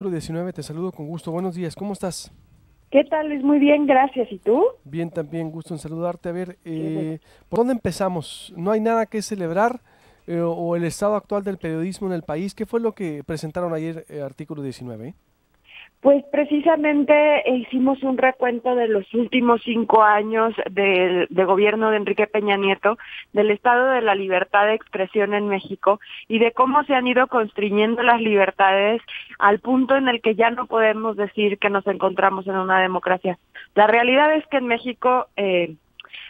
19, te saludo con gusto. Buenos días, ¿cómo estás? ¿Qué tal, Luis? Muy bien, gracias. ¿Y tú? Bien, también gusto en saludarte. A ver, eh, ¿por dónde empezamos? ¿No hay nada que celebrar? Eh, ¿O el estado actual del periodismo en el país? ¿Qué fue lo que presentaron ayer, eh, artículo 19? Pues precisamente hicimos un recuento de los últimos cinco años de, gobierno de Enrique Peña Nieto, del estado de la libertad de expresión en México y de cómo se han ido constriñendo las libertades al punto en el que ya no podemos decir que nos encontramos en una democracia. La realidad es que en México eh,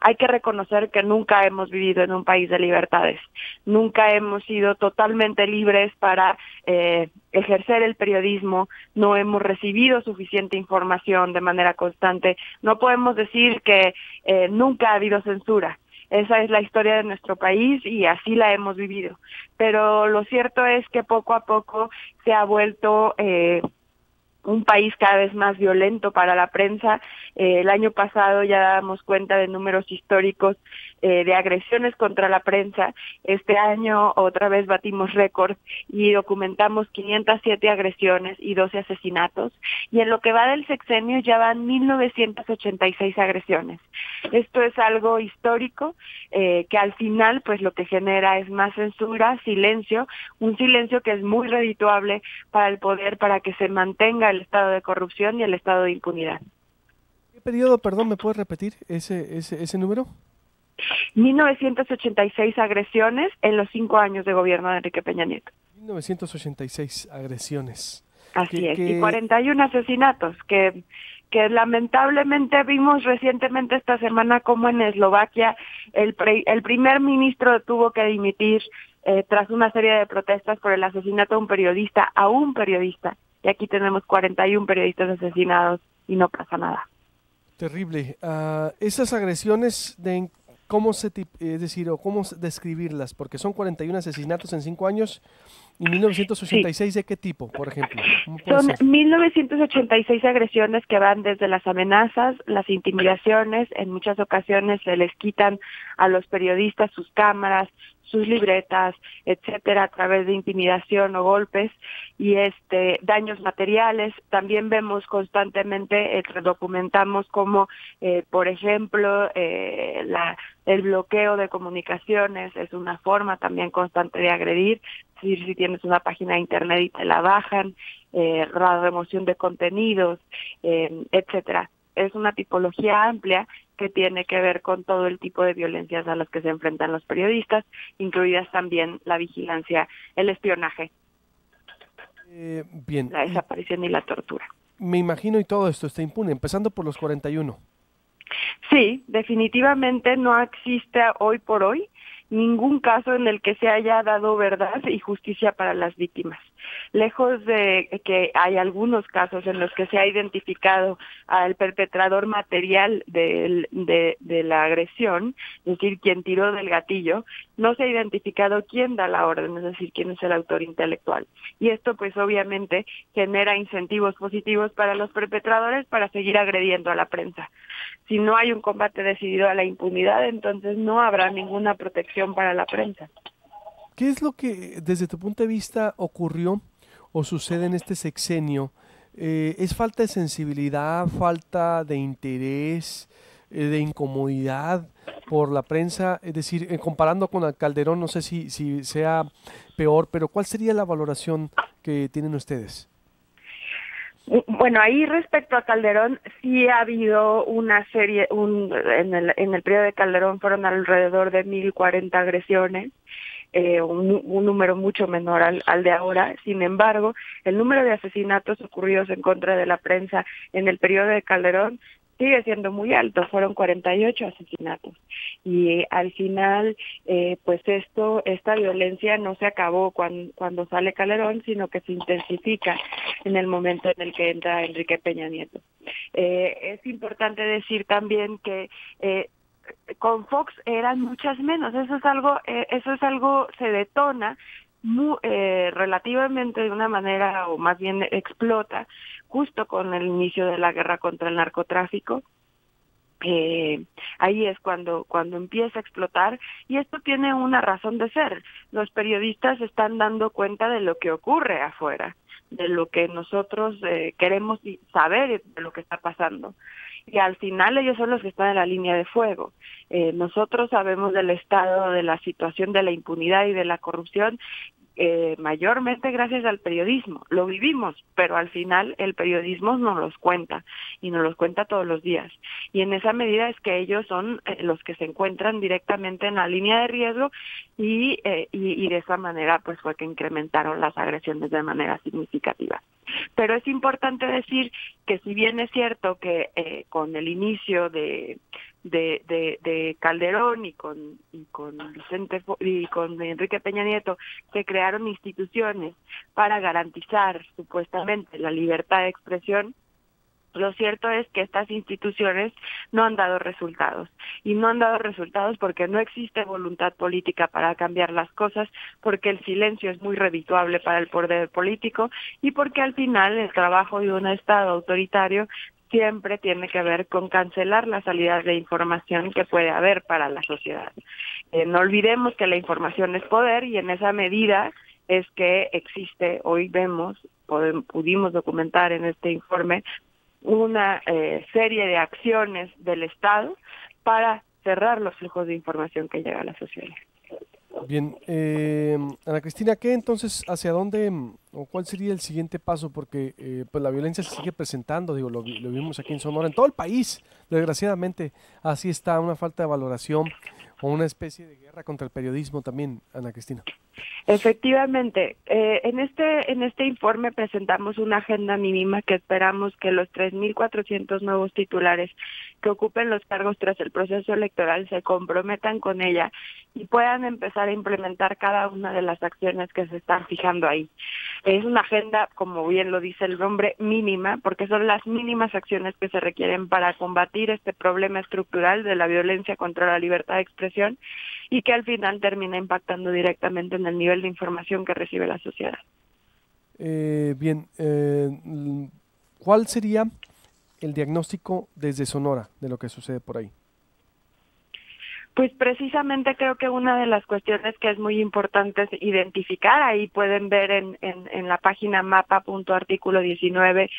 hay que reconocer que nunca hemos vivido en un país de libertades, nunca hemos sido totalmente libres para eh, ejercer el periodismo, no hemos recibido suficiente información de manera constante, no podemos decir que eh, nunca ha habido censura. Esa es la historia de nuestro país y así la hemos vivido. Pero lo cierto es que poco a poco se ha vuelto eh, un país cada vez más violento para la prensa. Eh, el año pasado ya dábamos cuenta de números históricos eh, de agresiones contra la prensa. Este año otra vez batimos récord y documentamos 507 agresiones y 12 asesinatos. Y en lo que va del sexenio ya van 1986 agresiones. Esto es algo histórico eh, que al final pues lo que genera es más censura, silencio, un silencio que es muy redituable para el poder para que se mantenga el estado de corrupción y el estado de impunidad. ¿Qué periodo, perdón, me puedes repetir ese, ese, ese número? 1986 agresiones en los cinco años de gobierno de Enrique Peña Nieto. 1986 agresiones. Así es, y 41 asesinatos que, que lamentablemente vimos recientemente esta semana como en Eslovaquia el, el primer ministro tuvo que dimitir eh, tras una serie de protestas por el asesinato de un periodista, a un periodista, y aquí tenemos 41 periodistas asesinados y no pasa nada. Terrible. Uh, esas agresiones, de ¿cómo se, es decir, o cómo describirlas? Porque son 41 asesinatos en 5 años y 1986 de qué tipo, por ejemplo. Son 1986 agresiones que van desde las amenazas, las intimidaciones, en muchas ocasiones se les quitan a los periodistas sus cámaras, sus libretas, etcétera, a través de intimidación o golpes y este daños materiales. También vemos constantemente, eh, documentamos como, eh, por ejemplo, eh, la, el bloqueo de comunicaciones es una forma también constante de agredir. Si, si tienes una página de internet y te la bajan, eh, la remoción de contenidos, eh, etcétera es una tipología amplia que tiene que ver con todo el tipo de violencias a las que se enfrentan los periodistas, incluidas también la vigilancia, el espionaje, eh, bien. la desaparición y la tortura. Me imagino y todo esto está impune, empezando por los 41. Sí, definitivamente no existe hoy por hoy ningún caso en el que se haya dado verdad y justicia para las víctimas. Lejos de que hay algunos casos en los que se ha identificado al perpetrador material de, de, la agresión, es decir, quien tiró del gatillo, no se ha identificado quién da la orden, es decir, quién es el autor intelectual. Y esto pues obviamente genera incentivos positivos para los perpetradores para seguir agrediendo a la prensa. Si no hay un combate decidido a la impunidad, entonces no habrá ninguna protección para la prensa. ¿Qué es lo que desde tu punto de vista ocurrió o sucede en este sexenio? Eh, ¿Es falta de sensibilidad, falta de interés, eh, de incomodidad por la prensa? Es decir, eh, comparando con Calderón, no sé si, si sea peor, pero ¿cuál sería la valoración que tienen ustedes? Bueno, ahí respecto a Calderón, sí ha habido una serie, un, en, el, en el periodo de Calderón fueron alrededor de 1.040 agresiones, eh, un, un, número mucho menor al, al, de ahora. Sin embargo, el número de asesinatos ocurridos en contra de la prensa en el periodo de Calderón sigue siendo muy alto, fueron 48 asesinatos. Y al final, eh, pues esto, esta violencia no se acabó cuando, cuando sale Calderón, sino que se intensifica en el momento en el que entra Enrique Peña Nieto. Eh, es importante decir también que eh, con Fox eran muchas menos. Eso es algo, eh, eso es algo se detona eh, relativamente de una manera o más bien explota justo con el inicio de la guerra contra el narcotráfico. Eh, ahí es cuando cuando empieza a explotar y esto tiene una razón de ser. Los periodistas están dando cuenta de lo que ocurre afuera de lo que nosotros eh, queremos saber de lo que está pasando. Y al final ellos son los que están en la línea de fuego. Eh, nosotros sabemos del estado de la situación de la impunidad y de la corrupción eh, mayormente gracias al periodismo. Lo vivimos, pero al final el periodismo nos los cuenta y nos los cuenta todos los días. Y en esa medida es que ellos son eh, los que se encuentran directamente en la línea de riesgo y, eh, y, y, de esa manera pues fue que incrementaron las agresiones de manera significativa. Pero es importante decir que si bien es cierto que eh, con el inicio de, de, de, de, Calderón y con y con Vicente y con Enrique Peña Nieto se crearon instituciones para garantizar supuestamente la libertad de expresión lo cierto es que estas instituciones no han dado resultados. Y no han dado resultados porque no existe voluntad política para cambiar las cosas, porque el silencio es muy redituable para el poder político y porque al final el trabajo de un Estado autoritario siempre tiene que ver con cancelar las salidas de información que puede haber para la sociedad. Eh, no olvidemos que la información es poder y en esa medida es que existe, hoy vemos, pudimos documentar en este informe, una eh, serie de acciones del Estado para cerrar los flujos de información que llega a la sociedad. Bien, eh, Ana Cristina, ¿qué entonces, hacia dónde o cuál sería el siguiente paso? Porque eh, pues la violencia se sigue presentando, digo, lo, lo, vimos aquí en Sonora, en todo el país, desgraciadamente, así está, una falta de valoración o una especie de guerra contra el periodismo también, Ana Cristina. Efectivamente, eh, en este en este informe presentamos una agenda mínima que esperamos que los 3.400 nuevos titulares que ocupen los cargos tras el proceso electoral se comprometan con ella y puedan empezar a implementar cada una de las acciones que se están fijando ahí. Es una agenda, como bien lo dice el nombre, mínima, porque son las mínimas acciones que se requieren para combatir este problema estructural de la violencia contra la libertad de expresión y que al final termina impactando directamente en el nivel de información que recibe la sociedad. Eh, bien, eh, ¿cuál sería el diagnóstico desde Sonora de lo que sucede por ahí? Pues precisamente creo que una de las cuestiones que es muy importante identificar, ahí pueden ver en, en, en la página mapa.artículo 19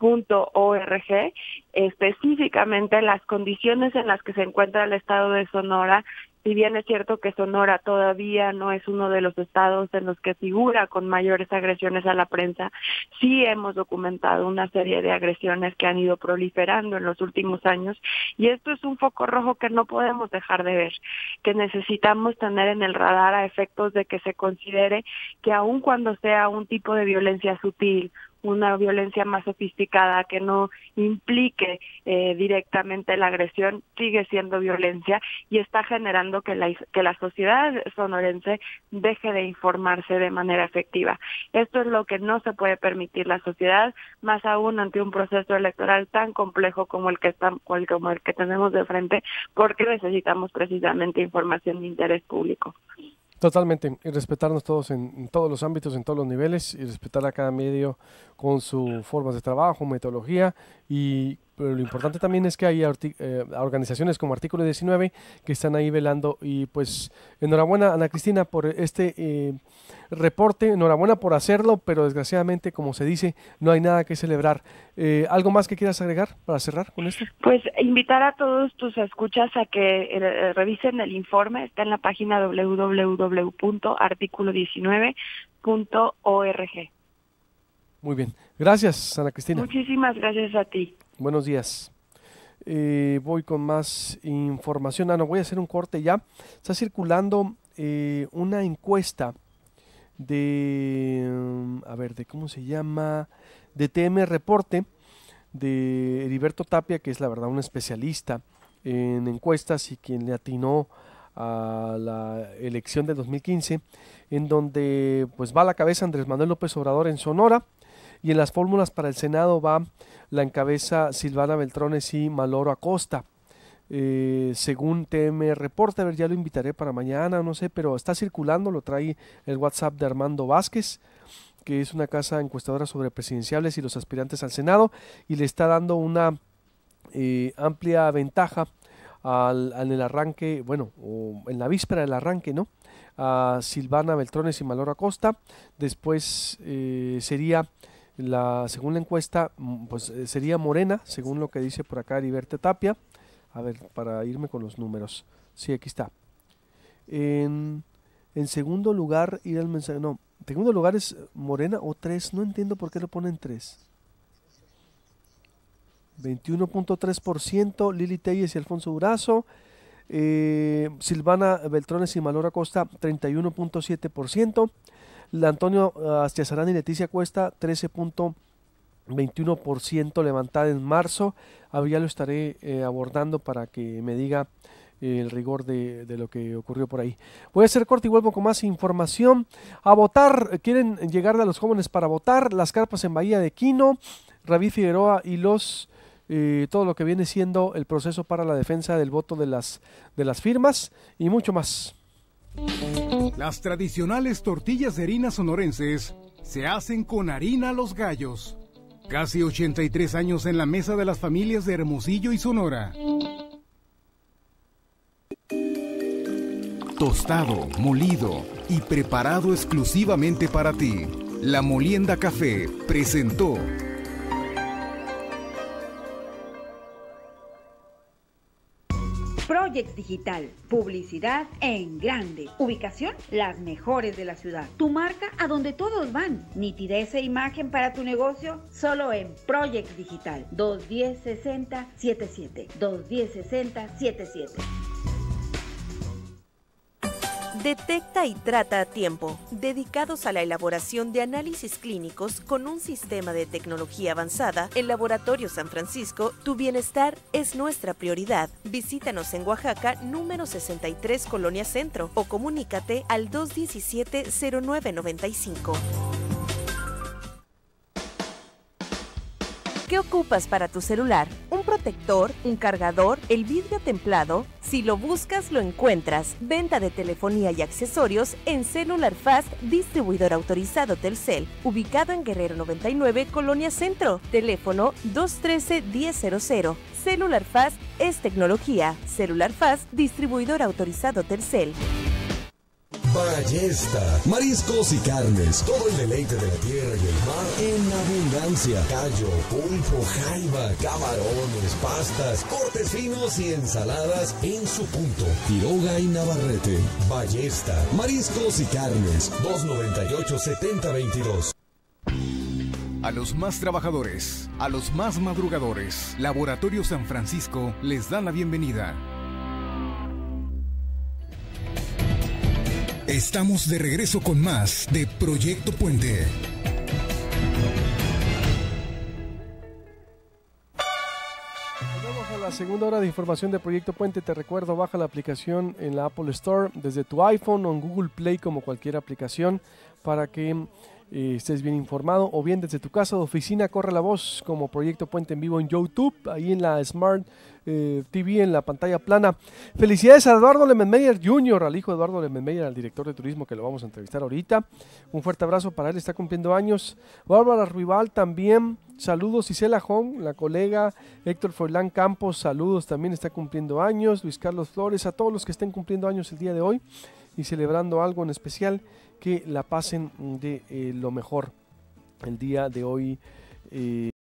org específicamente las condiciones en las que se encuentra el estado de Sonora si bien es cierto que Sonora todavía no es uno de los estados en los que figura con mayores agresiones a la prensa, sí hemos documentado una serie de agresiones que han ido proliferando en los últimos años y esto es un foco rojo que no podemos dejar de ver, que necesitamos tener en el radar a efectos de que se considere que aun cuando sea un tipo de violencia sutil, una violencia más sofisticada que no implique eh, directamente la agresión sigue siendo violencia y está generando que la, que la sociedad sonorense deje de informarse de manera efectiva. Esto es lo que no se puede permitir la sociedad, más aún ante un proceso electoral tan complejo como el que está, como el que tenemos de frente, porque necesitamos precisamente información de interés público. Totalmente, y respetarnos todos en, todos los ámbitos, en todos los niveles, y respetar a cada medio con su formas de trabajo, metodología y pero lo importante también es que hay eh, organizaciones como Artículo 19 que están ahí velando y pues enhorabuena Ana Cristina por este eh, reporte, enhorabuena por hacerlo, pero desgraciadamente como se dice no hay nada que celebrar. Eh, ¿Algo más que quieras agregar para cerrar con esto? Pues invitar a todos tus escuchas a que revisen el informe, está en la página www.articulo19.org. Muy bien. Gracias, Ana Cristina. Muchísimas gracias a ti. Buenos días. Eh, voy con más información. Ah, no, voy a hacer un corte ya. Está circulando eh, una encuesta de, mm, a ver, de cómo se llama, de TM Reporte, de Heriberto Tapia, que es la verdad un especialista en encuestas y quien le atinó a la elección de 2015, en donde pues va a la cabeza Andrés Manuel López Obrador en Sonora y en las fórmulas para el Senado va la encabeza Silvana Beltrones y Maloro Acosta. Eh, según TM Reporte, a ver, ya lo invitaré para mañana, no sé, pero está circulando, lo trae el WhatsApp de Armando Vázquez, que es una casa encuestadora sobre presidenciales y los aspirantes al Senado, y le está dando una eh, amplia ventaja al, en el arranque, bueno, o en la víspera del arranque, ¿no? A Silvana Beltrones y Maloro Acosta, después eh, sería La, según la encuesta, mm, pues eh, sería Morena, según lo que dice por acá Heriberto Tapia. A ver, para irme con los números. Sí, aquí está. En, segundo lugar, ir al mensaje. No, en segundo lugar es Morena o 3. No entiendo por qué lo ponen 3. 21.3%, Lili Telles y Alfonso Durazo. Eh, Silvana Beltrones y Malora Costa, 31.7%. Antonio Astiazarán y Leticia Cuesta, 13.21% levantada en marzo. Ah, ya lo estaré eh, abordando para que me diga eh, el rigor de, lo que ocurrió por ahí. Voy a hacer corte y vuelvo con más información. A votar, quieren llegar a los jóvenes para votar. Las carpas en Bahía de Quino, Ravi Figueroa y los eh, todo lo que viene siendo el proceso para la defensa del voto de las, de las firmas y mucho más. Las tradicionales tortillas de harina sonorenses se hacen con harina los gallos. Casi 83 años en la mesa de las familias de Hermosillo y Sonora. Tostado, molido y preparado exclusivamente para ti. La Molienda Café presentó Project Digital, publicidad en grande. Ubicación, las mejores de la ciudad. Tu marca a donde todos van. Nitidez e imagen para tu negocio, solo en Project Digital. 210 60 77. 210 60 77. Detecta y trata a tiempo, dedicados a la elaboración de análisis clínicos con un sistema de tecnología avanzada. El Laboratorio San Francisco, tu bienestar es nuestra prioridad. Visítanos en Oaxaca, número 63, Colonia Centro, o comunícate al 217-0995. ¿Qué ocupas para tu celular? ¿Un protector? ¿Un cargador? ¿El vidrio templado? Si lo buscas, lo encuentras. Venta de telefonía y accesorios en Cellular Fast, distribuidor autorizado Telcel, ubicado en Guerrero 99, Colonia Centro. Teléfono 213-1000. Cellular Fast es tecnología. Cellular Fast, distribuidor autorizado Telcel. Ballesta. Mariscos y carnes. Todo el deleite de la tierra y el mar en abundancia. Callo, pulpo, jaiba, camarones, pastas, cortes finos y ensaladas en su punto. Quiroga y Navarrete. Ballesta. Mariscos y carnes. 298-7022. A los más trabajadores, a los más madrugadores, Laboratorio San Francisco les da la bienvenida. Estamos de regreso con más de Proyecto Puente. Vamos a la segunda hora de información de Proyecto Puente. Te recuerdo, baja la aplicación en la Apple Store desde tu iPhone o en Google Play como cualquier aplicación para que eh, estés bien informado o bien desde tu casa de oficina corre la voz como Proyecto Puente en vivo en YouTube, ahí en la Smart eh, TV en la pantalla plana. Felicidades a Eduardo Lemenmeyer Jr., al hijo de Eduardo Lemenmeyer, al director de turismo que lo vamos a entrevistar ahorita. Un fuerte abrazo para él, está cumpliendo años. Bárbara Rival también, saludos. Isela Hong, la colega. Héctor Forlán Campos, saludos, también está cumpliendo años. Luis Carlos Flores, a todos los que estén cumpliendo años el día de hoy y celebrando algo en especial que la pasen de eh, lo mejor el día de hoy. Eh,